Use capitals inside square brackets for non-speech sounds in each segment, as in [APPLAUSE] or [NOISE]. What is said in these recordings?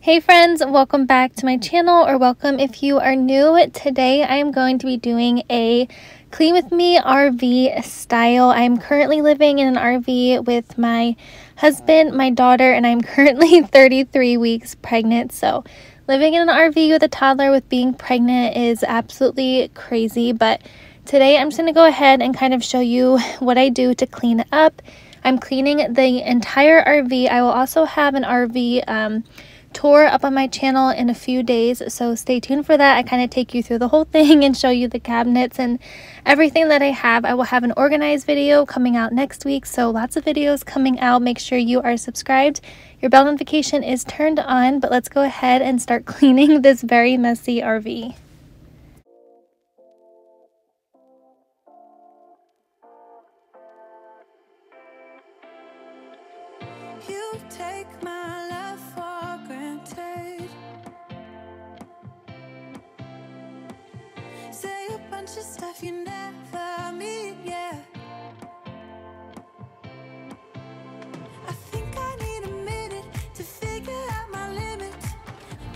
Hey friends, welcome back to my channel or welcome if you are new. Today I am going to be doing a clean with me RV style. I'm currently living in an RV with my husband, my daughter, and I'm currently [LAUGHS] 33 weeks pregnant. So living in an RV with a toddler with being pregnant is absolutely crazy. But today I'm just going to go ahead and kind of show you [LAUGHS] what I do to clean up I'm cleaning the entire RV. I will also have an RV um, tour up on my channel in a few days, so stay tuned for that. I kind of take you through the whole [LAUGHS] thing and show you the cabinets and everything that I have. I will have an organized video coming out next week, so lots of videos coming out. Make sure you are subscribed. Your bell notification is turned on, but let's go ahead and start [LAUGHS] cleaning this very messy RV.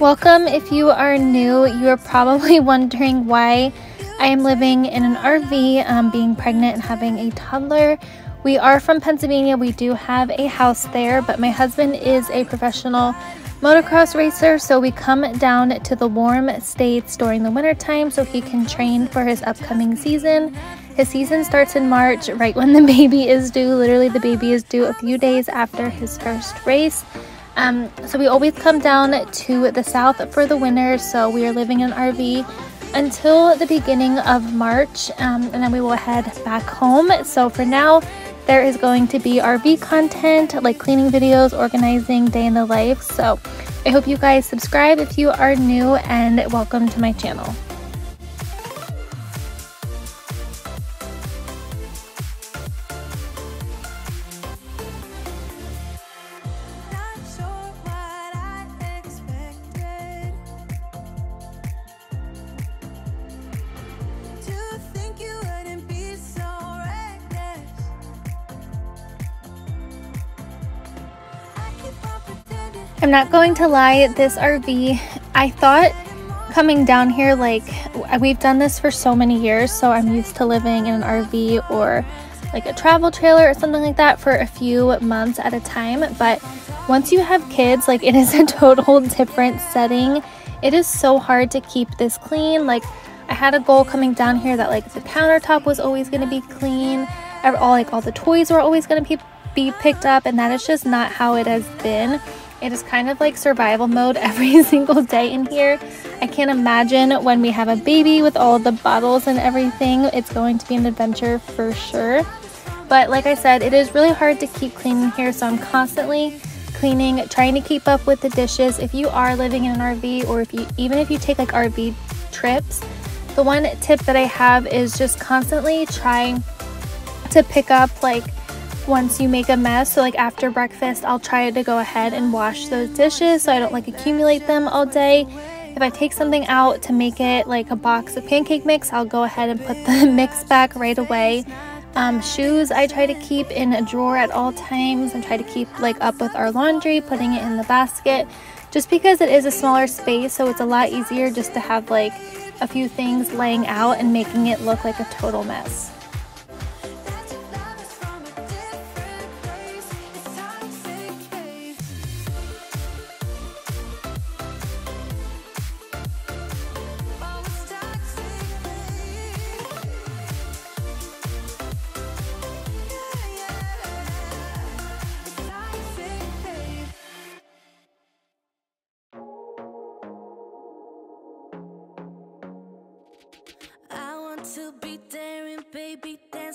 Welcome. If you are new, you are probably [LAUGHS] wondering why I am living in an RV, um, being pregnant and having a toddler. We are from Pennsylvania. We do have a house there, but my husband is a professional motocross racer, so we come down to the warm states during the winter time so he can train for his upcoming season. His season starts in March, right when the [LAUGHS] baby is due. Literally, the baby is due a few days after his first race. Um, so we always come down to the south for the winter. So we are living in an RV until the beginning of March, um, and then we will head back home. So for now, there is going to be RV content like cleaning videos, organizing, day in the life. So I hope you guys subscribe if you are new, and welcome to my channel. I'm not going to lie, this RV, I thought coming down here, like, we've done this for so many years, so I'm used to living in an RV or like a travel trailer or something like that for a few months at a time. But once you have kids, like, it [LAUGHS] is a total different setting. It is so hard to keep this clean. Like, I had a goal coming down here that, like, the countertop was always going to be clean. All, like, all the toys were always going to be, be picked up, and that is just not how it has been. It is kind of like survival mode [LAUGHS] every single day in here. I can't imagine when we have a baby with all the bottles and everything. It's going to be an adventure for sure. But like I said, it is really hard to keep cleaning here, so I'm constantly cleaning, trying to keep up with the dishes. If you are living in an RV or if you even if you take like RV trips, the one tip that I have is just constantly trying to pick up like once you make a mess. So like after breakfast, I'll try to go ahead and wash those dishes so I don't like accumulate them all day. If I take something out to make it like a box of pancake mix, I'll go ahead and put the [LAUGHS] mix back right away. Um, shoes I try to keep in a drawer at all times and try to keep like up with our laundry, putting it in the basket just because it is a smaller space so it's a lot easier just to have like a few things laying out and making it look like a total mess.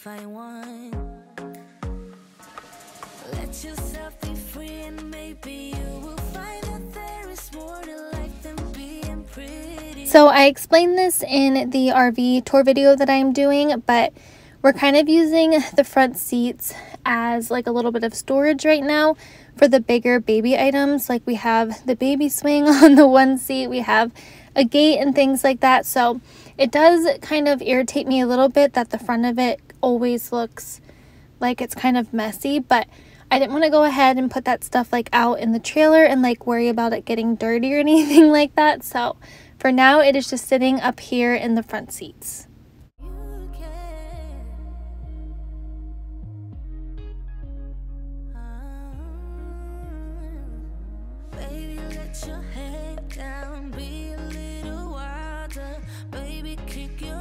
Find one. Let yourself be free, and maybe you will find that there is more to life than being pretty. So I explained this in the RV tour video that I'm doing, but we're kind of using the front seats as like a little bit of storage right now for the bigger baby items. Like we have the baby swing [LAUGHS] on the one seat, we have a gate and things like that. So it does kind of irritate me a little bit that the front of it always looks like it's kind of messy, but I didn't want to go ahead and put that stuff like out in the trailer and like worry about it getting dirty or [LAUGHS] anything like that. So for now, it is just sitting up here in the front seats.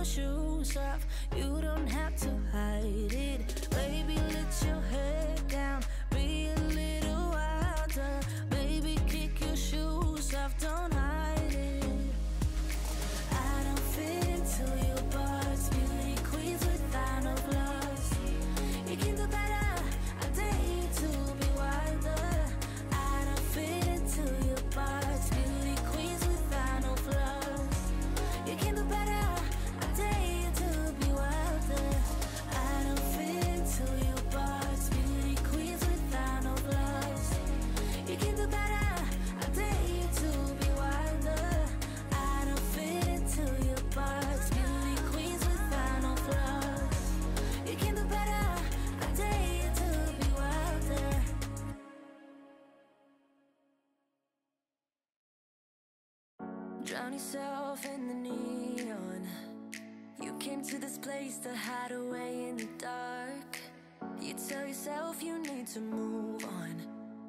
Shoes off. You don't have Drown yourself in the neon. You came to this place to hide away in the dark. You tell yourself you need to move on,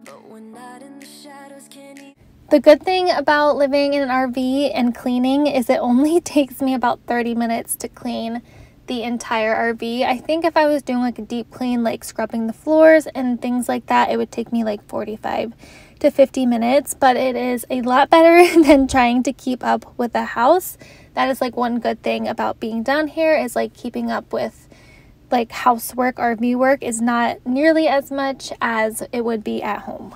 but when not in the shadows, can you? The good thing about living in an RV and cleaning is it only [LAUGHS] takes me about 30 minutes to clean the entire RV. I think if I was doing like a deep clean, like scrubbing the floors and things like that, it would take me like 45 to 50 minutes, but it is a lot better [LAUGHS] than trying to keep up with a house. That is like one good thing about being down here is like keeping up with like housework, RV work is not nearly as much as it would be at home.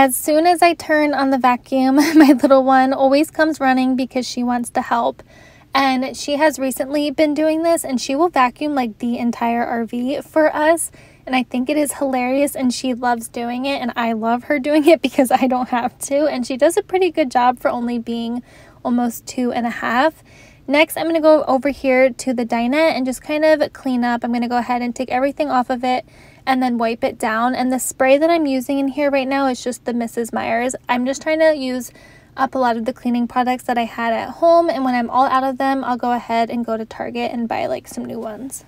As soon as I turn on the vacuum, [LAUGHS] my little one always comes running because she wants to help. And she has recently been doing this and she will vacuum like the entire RV for us. And I think it is hilarious and she loves doing it. And I love her [LAUGHS] doing it because I don't have to. And she does a pretty good job for only being almost two and a half. Next, I'm going to go over here to the dinette and just kind of clean up. I'm going to go ahead and take everything off of it and then wipe it down. And the spray that I'm using in here right now is just the Mrs. Meyer's. I'm just trying to use up a lot of the cleaning products that I had at home. And when I'm all out of them, I'll go ahead and go to Target and buy like some new ones.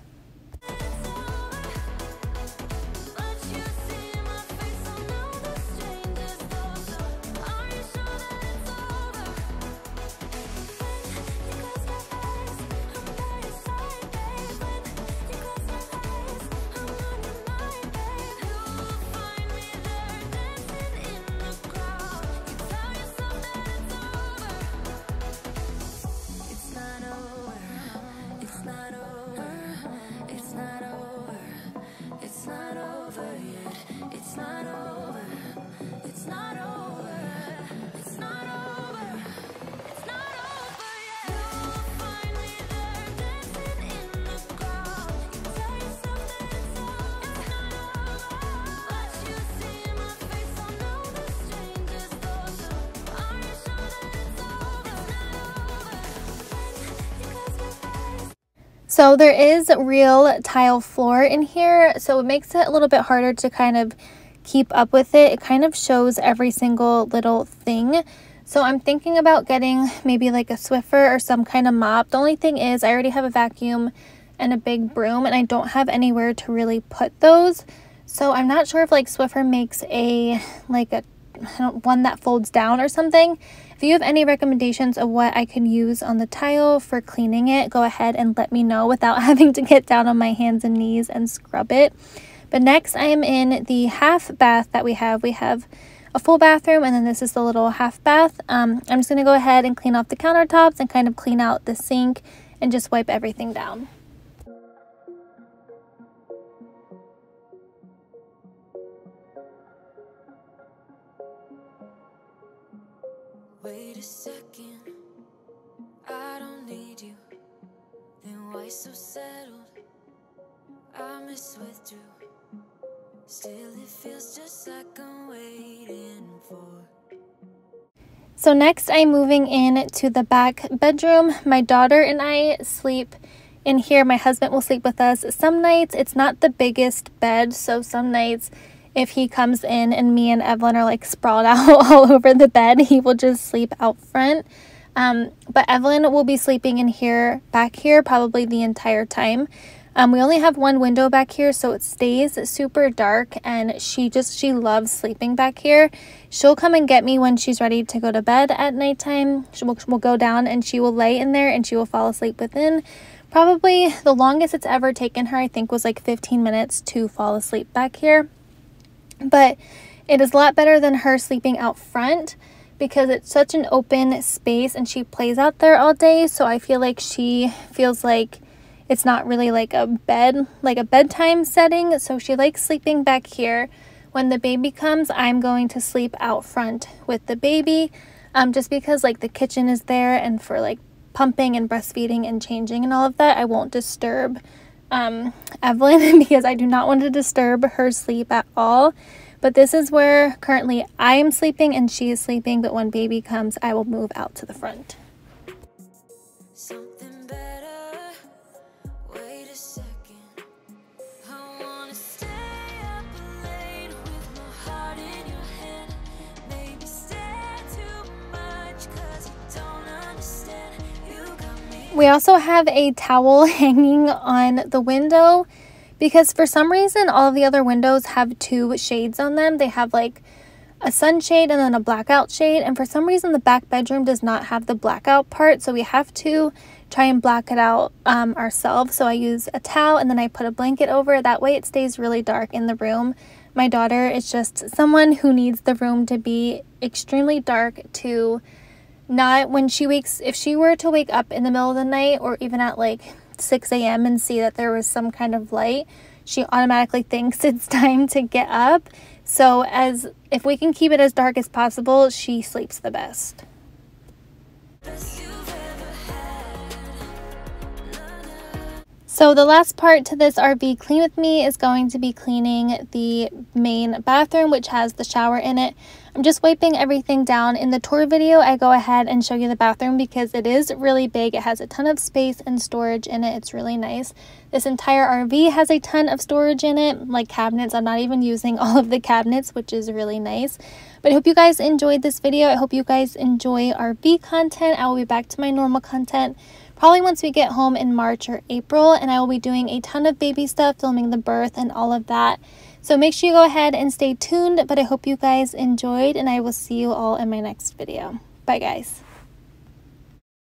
So there is real tile floor in here, so it makes it a little bit harder to kind of keep up with it. It kind of shows every single little thing. So I'm thinking about getting maybe like a Swiffer or some kind of mop. The only thing is I already have a vacuum and a big broom and I don't have anywhere to really put those. So I'm not sure if like Swiffer makes a like a [LAUGHS] one that folds down or something. If you have any recommendations of what I can use on the tile for cleaning it, go ahead and let me know without [LAUGHS] having to get down on my hands and knees and scrub it. But next I am in the half bath that we have. We have a full bathroom and then this is the little half bath. Um, I'm just going to go ahead and clean off the countertops and kind of clean out the sink and just wipe everything down. Wait a second, I don't need you. Then why so settled? I miss withdrew. Still, it feels just like I'm waiting for. So next I'm moving in to the back bedroom. My daughter and I sleep in here. My husband will sleep with us. Some nights it's not the biggest bed, so some nights if he comes in and me and Evelyn are like sprawled [LAUGHS] out all over the bed, he will just sleep out front. Um, but Evelyn will be sleeping in here, back here, probably the entire time. Um, we only have one window back here, so it stays super dark, and she just, she loves sleeping back here. She'll come and get me when she's ready to go to bed at nighttime. She will, will go down and she will lay in there and she will fall asleep within. Probably the longest it's ever taken her, I think, was like 15 minutes to fall asleep back here. But it is a lot better than her sleeping out front because it's such an open space and she plays out there all day. So I feel like she feels like it's not really like a bed, like a bedtime setting. So she likes sleeping back here. When the baby comes, I'm going to sleep out front with the baby um, just because like the kitchen is there and for like pumping and breastfeeding and changing and all of that, I won't disturb um, Evelyn [LAUGHS] because I do not want to disturb her sleep at all. But this is where currently I am sleeping and she is sleeping. But when baby comes, I will move out to the front. We also have a towel [LAUGHS] hanging on the window because for some reason all the other windows have two shades on them. They have like a sunshade and then a blackout shade. And for some reason the back bedroom does not have the blackout part. So we have to try and black it out um, ourselves. So I use a towel and then I put a blanket over that way it stays really dark in the room. My daughter is just someone who needs the room to be extremely dark to not when she wakes if she were to wake up in the middle of the night or even at like 6 a.m. and see that there was some kind of light, she automatically [LAUGHS] thinks it's time to get up. So as if we can keep it as dark as possible, she sleeps the best. Best So the last part to this RV clean with me is going to be cleaning the main bathroom, which has the shower in it. I'm just wiping everything down. In the tour video, I go ahead and show you the bathroom because it is really big. It has a ton of space and storage in it. It's really nice. This entire RV has a ton of storage in it, like cabinets. I'm not even using [LAUGHS] all of the cabinets, which is really nice. But I hope you guys enjoyed this video. I hope you guys enjoy RV content. I will be back to my normal content probably once we get home in March or April. And I will be doing a ton of baby stuff, filming the birth and all of that. So make sure you go ahead and stay tuned, but I hope you guys enjoyed and I will see you all in my next video. Bye guys.